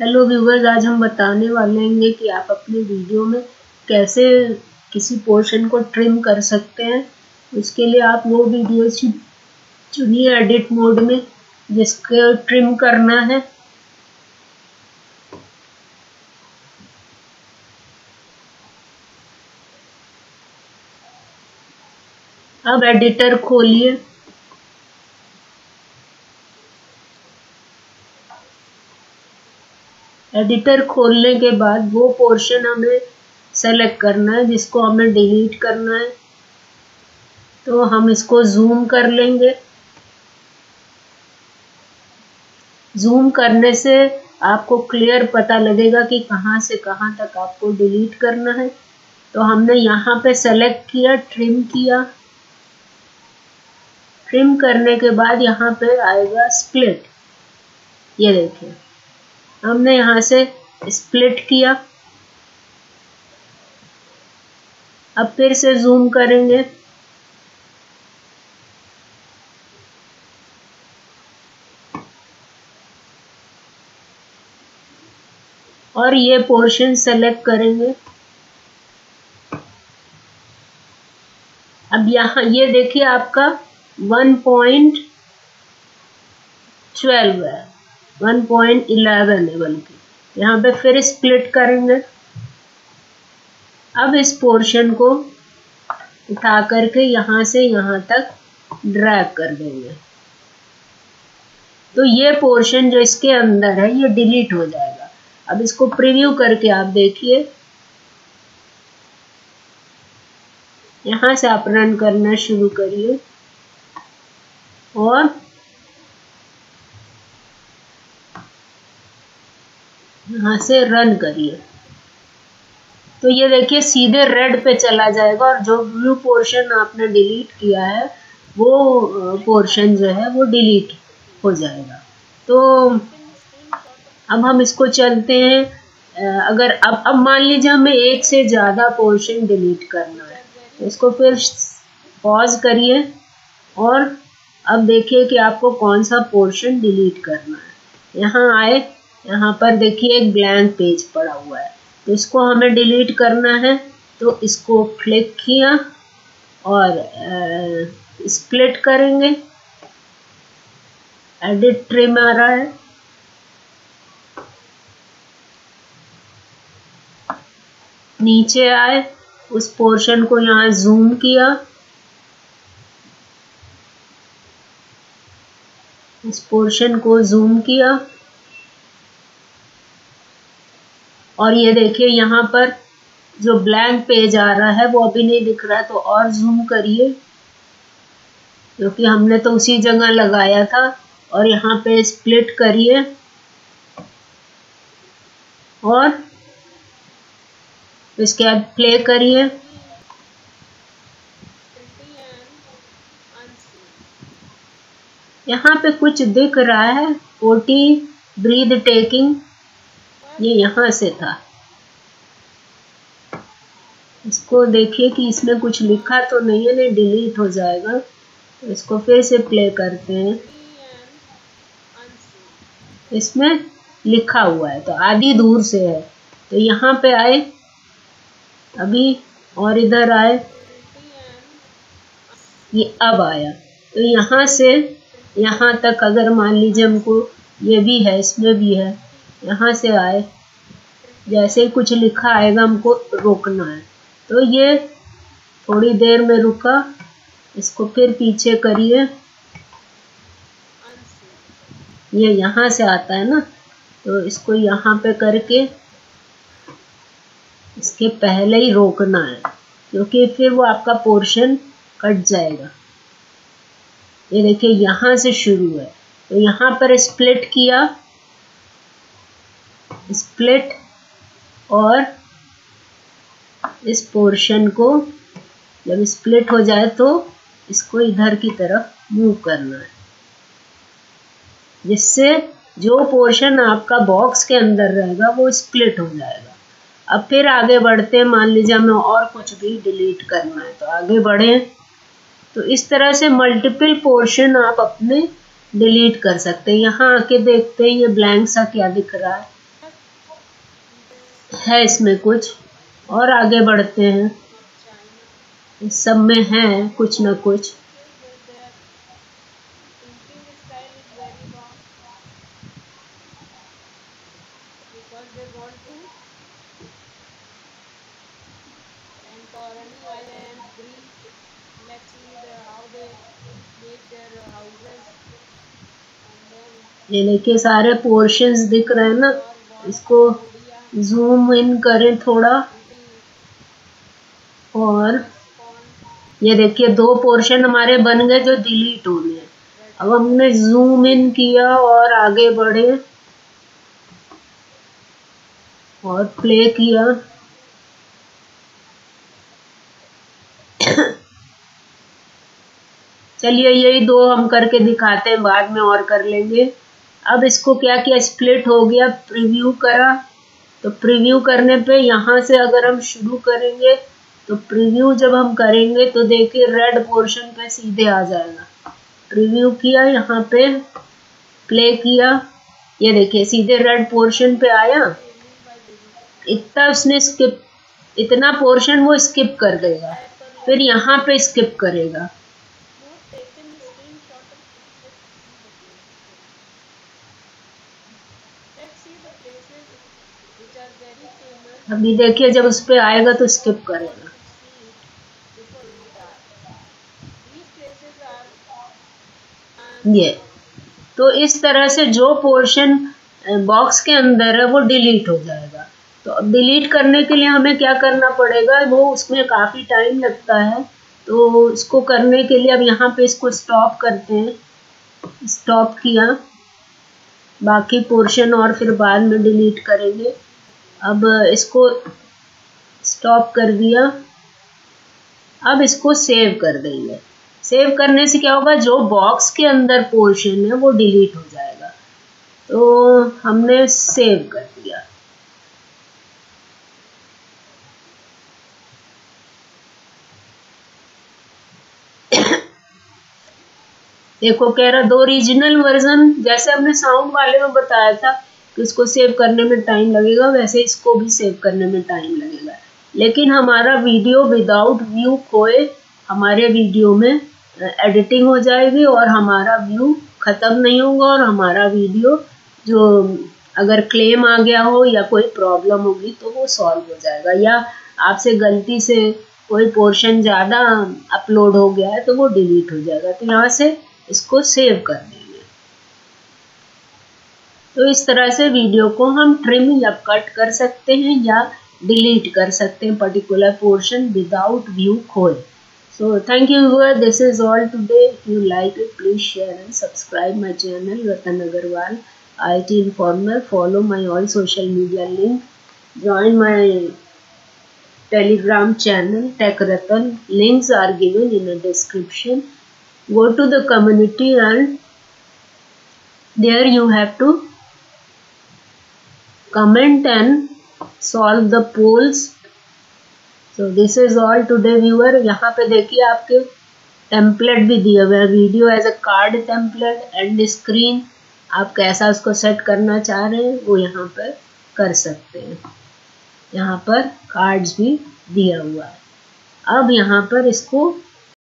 Hello viewers आज हम बताने वाले हैं कि आप अपने वीडियो में कैसे किसी पोर्शन को ट्रिम कर सकते हैं। उसके लिए आप वो वीडियो चुनिए एडिट मोड में, जिसके ट्रिम करना है। अब एडिटर खोलिए। एडिटर खोलने के बाद वो पोर्शन हमें सेलेक्ट करना है, जिसको हमें डिलीट करना है। तो हम इसको जूम कर लेंगे। जूम करने से आपको क्लियर पता लगेगा कि कहाँ से कहाँ तक आपको डिलीट करना है। तो हमने यहाँ पे सेलेक्ट किया ट्रिम किया। ट्रिम करने के बाद यहाँ पे आएगा स्प्लिट ये देखिए। हमने यहाँ से स्प्लिट किया। अब फिर से जूम करेंगे। और ये पोर्शन सेलेक्ट करेंगे। अब यहाँ, ये देखिए आपका वन पॉइंट ट्वेल्व है। वन पॉइंट इलेवन है बल्कि यहाँ पे फिर स्प्लिट करेंगे। अब इस पोर्शन को उठा करके यहाँ से यहाँ तक ड्रैग कर देंगे। तो ये पोर्शन जो इसके अंदर है, ये डिलीट हो जाएगा। अब इसको प्रीव्यू करके आप देखिए। यहाँ से आप रन करना शुरू करिए। और यहाँ से रन करिए। तो ये देखिए, सीधे रेड पे चला जाएगा और जो ब्लू पोर्शन आपने डिलीट किया है, वो पोर्शन जो है वो डिलीट हो जाएगा। तो अब हम इसको चलते हैं। अगर, अब अब मान लीजिए हमें एक से ज़्यादा पोर्शन डिलीट करना है तो इसको फिर पॉज करिए और अब देखिए कि आपको कौन सा पोर्शन डिलीट करना है। यहाँ आए यहाँ पर देखिए एक ब्लैंक पेज पड़ा हुआ है। तो इसको हमें डिलीट करना है। तो इसको क्लिक किया और स्प्लिट करेंगे। एडिट ट्रिम आ रहा है। नीचे आए। उस पोर्शन को यहाँ जूम किया। इस पोर्शन को जूम किया। और ये देखिए, यहाँ पर जो ब्लैंक पेज आ रहा है, वो अभी नहीं दिख रहा है तो और जूम करिए। क्योंकि हमने तो उसी जगह लगाया था, और यहाँ पे स्प्लिट करिए। और इसके बाद प्ले करिए। यहाँ पे कुछ दिख रहा है ओटी ब्रीद टेकिंग ये यहाँ से था। इसको देखिए कि इसमें कुछ लिखा तो नहीं है, नहीं डिलीट हो जाएगा। तो इसको फिर से प्ले करते हैं। इसमें लिखा हुआ है तो आधी दूर से है। तो यहाँ पे आए, अभी और इधर आए, ये अब आया। तो यहाँ से, यहाँ तक अगर मान लीजिए हमको ये भी है, इसमें भी है। यहाँ से आए। जैसे कुछ लिखा आएगा, हमको रोकना है। तो ये थोड़ी देर में रुका। इसको फिर पीछे करिए। ये यहाँ से आता है ना? तो इसको यहाँ पे करके इसके पहले ही रोकना है, क्योंकि फिर वो आपका पोर्शन कट जाएगा। ये देखिए, यहाँ से शुरू है। तो यहाँ पर स्प्लिट किया। स्प्लिट और इस पोर्शन को जब स्प्लिट हो जाए तो इसको इधर की तरफ़ मूव करना है। जिससे जो पोर्शन आपका बॉक्स के अंदर रहेगा वो स्प्लिट हो जाएगा। अब फिर आगे बढ़ते हैं। मान लीजिए हमें और कुछ भी डिलीट करना है तो आगे बढ़े। तो इस तरह से मल्टीपल पोर्शन आप अपने डिलीट कर सकते हैं। यहाँ आके देखते हैं ये ब्लैंक सा क्या दिख रहा है। है इसमें कुछ। और आगे बढ़ते हैं। इस सब में है कुछ ना कुछ। ये देखिए सारे पोर्शंस दिख रहे हैं ना, इसको जूम इन करें थोड़ा। और ये देखिए, दो पोर्शन हमारे बन गए जो डिलीट हो गए। अब हमने जूम इन किया और आगे बढ़े। और प्ले किया। चलिए, यही दो हम करके दिखाते हैं, बाद में और कर लेंगे। अब इसको क्या किया? स्प्लिट हो गया प्रीव्यू करा। तो प्रीव्यू करने पे यहाँ से अगर हम शुरू करेंगे तो प्रीव्यू जब हम करेंगे तो देखिए रेड पोर्शन पे सीधे आ जाएगा। प्रीव्यू किया, यहाँ पे प्ले किया। ये देखिए, सीधे रेड पोर्शन पे आया। इतना उसने स्किप इतना पोर्शन वो स्किप कर देगा। फिर यहाँ पे स्किप करेगा। अभी देखिए, जब उस पर आएगा तो स्किप करेगा। ये। तो इस तरह से जो पोर्शन बॉक्स के अंदर है, वो डिलीट हो जाएगा। तो अब डिलीट करने के लिए हमें क्या करना पड़ेगा? वो उसमें काफ़ी टाइम लगता है। तो इसको करने के लिए अब यहाँ पे इसको स्टॉप करते हैं। स्टॉप किया। बाकी पोर्शन और फिर बाद में डिलीट करेंगे। अब इसको स्टॉप कर दिया। अब इसको सेव कर देंगे। सेव करने से क्या होगा? जो बॉक्स के अंदर पोर्शन है, वो डिलीट हो जाएगा। तो हमने सेव कर दिया। देखो, कह रहा, दो रीजनल वर्जन जैसे हमने साउंड वाले में बताया था तो इसको सेव करने में टाइम लगेगा, वैसे इसको भी सेव करने में टाइम लगेगा। लेकिन हमारा वीडियो विदाउट व्यू खोए हमारे वीडियो में एडिटिंग हो जाएगी और हमारा व्यू ख़त्म नहीं होगा और हमारा वीडियो जो, अगर क्लेम आ गया हो या कोई प्रॉब्लम होगी तो वो सॉल्व हो जाएगा। या आपसे गलती से कोई पोर्शन ज़्यादा अपलोड हो गया है तो वो डिलीट हो जाएगा। तो यहाँ से इसको सेव कर दें। तो इस तरह से वीडियो को हम ट्रिम या कट कर सकते हैं या डिलीट कर सकते हैं पर्टिकुलर पोर्शन विदाउट व्यू खोल। So thank you viewer this is all today you like it please share and subscribe my channel Ratan Agrawal I T informer follow my all social media link join my Telegram channel tech Ratan links are given in the description go to the community and there you have to comment and solve the polls. So, this is all today, viewer. यहाँ पे देखिए आपके template भी दिया हुआ है। Video as a card template end screen आप कैसा उसको सेट करना चाह रहे हैं, वो यहाँ पर कर सकते हैं। यहाँ पर कार्ड्स भी दिया हुआ है। अब यहाँ पर इसको